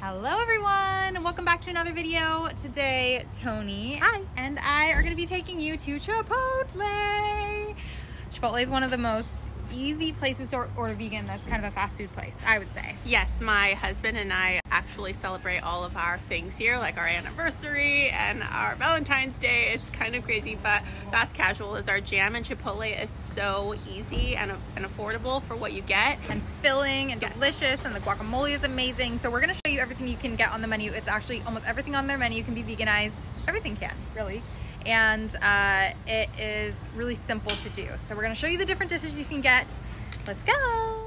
Hello everyone, welcome back to another video. Today, Toni Hi. and I are gonna be taking you to Chipotle. Chipotle is one of the most easy places to order vegan that's kind of a fast food place, I would say. Yes, my husband and I actually celebrate all of our things here, like our anniversary and our Valentine's Day. It's kind of crazy, but fast casual is our jam, and Chipotle is so easy and, and affordable for what you get. And filling and Yes. delicious, and the guacamole is amazing. So we're gonna show you everything you can get on the menu. It's actually almost everything on their menu can be veganized. Everything can, really. And uh, it is really simple to do. So we're gonna show you the different dishes you can get. Let's go.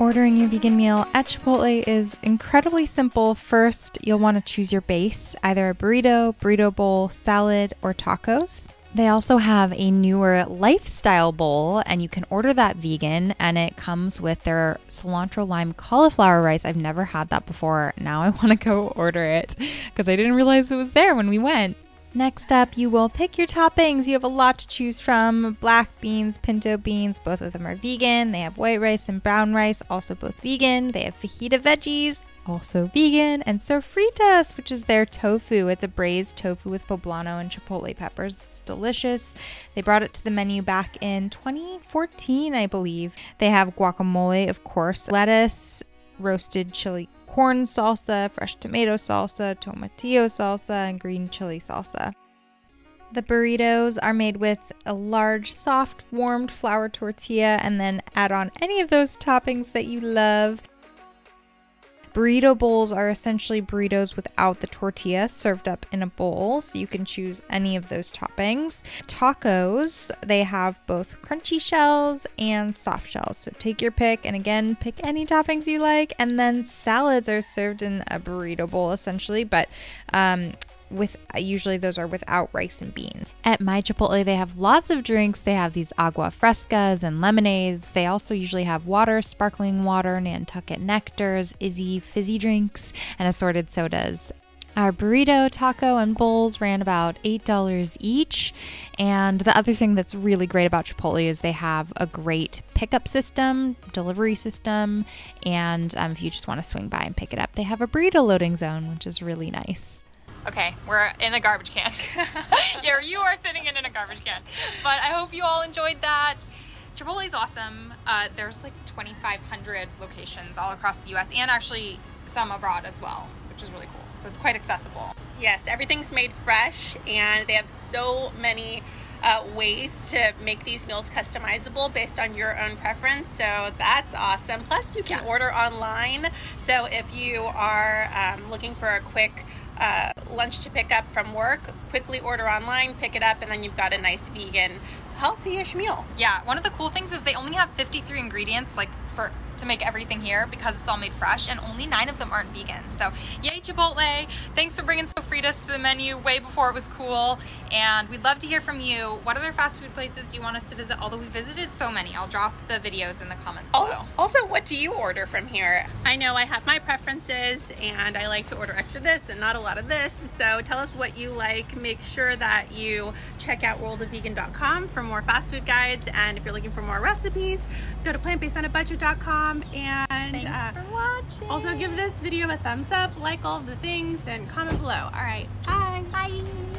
Ordering your vegan meal at Chipotle is incredibly simple. First, you'll want to choose your base, either a burrito, burrito bowl, salad, or tacos. They also have a newer lifestyle bowl, and you can order that vegan, and it comes with their cilantro lime cauliflower rice. I've never had that before. Now I want to go order it because I didn't realize it was there when we went. Next up, you will pick your toppings. You have a lot to choose from black beans, pinto beans, both of them are vegan. They have white rice and brown rice, also both vegan. They have fajita veggies, also vegan, and sofritas, which is their tofu. It's a braised tofu with poblano and chipotle peppers. It's delicious. They brought it to the menu back in 2014, I believe. They have guacamole, of course, lettuce, roasted chili corn salsa, fresh tomato salsa, tomatillo salsa, and green chili salsa. The burritos are made with a large, soft, warmed flour tortilla and then add on any of those toppings that you love. Burrito bowls are essentially burritos without the tortilla served up in a bowl, so you can choose any of those toppings. Tacos, they have both crunchy shells and soft shells, so take your pick and again, pick any toppings you like. And then salads are served in a burrito bowl essentially, but um, with usually those are without rice and beans. At my Chipotle, they have lots of drinks. They have these agua frescas and lemonades. They also usually have water, sparkling water, Nantucket nectars, Izze fizzy drinks, and assorted sodas. Our burrito, taco, and bowls ran about $8 each. And the other thing that's really great about Chipotle is they have a great pickup system, delivery system, and um, if you just want to swing by and pick it up, they have a burrito loading zone, which is really nice. Okay, we're in a garbage can. yeah, you are sitting in in a garbage can. But I hope you all enjoyed that. Chipotle is awesome. Uh, there's like 2,500 locations all across the U.S. and actually some abroad as well, which is really cool. So it's quite accessible. Yes, everything's made fresh, and they have so many uh, ways to make these meals customizable based on your own preference. So that's awesome. Plus, you can Yeah. order online. So if you are um, looking for a quick uh, lunch to pick up from work, quickly order online, pick it up, and then you've got a nice vegan, healthy-ish meal. Yeah, one of the cool things is they only have 53 ingredients like for to make everything here because it's all made fresh and only 9 of them aren't vegan. So, yay Chipotle. Thanks for bringing Sofritas to the menu way before it was cool and we'd love to hear from you. What other fast food places do you want us to visit? Although we visited so many. I'll drop the videos in the comments below. Also, what do you order from here? I know I have my preferences and I like to order extra this and not a lot of this. So tell us what you like. Make sure that you check out worldofvegan.com for more fast food guides. And if you're looking for more recipes, go to plantbasedonabudget.com and Thanks uh, for watching. also give this video a thumbs up, like all the things, and comment below. All right, bye. bye.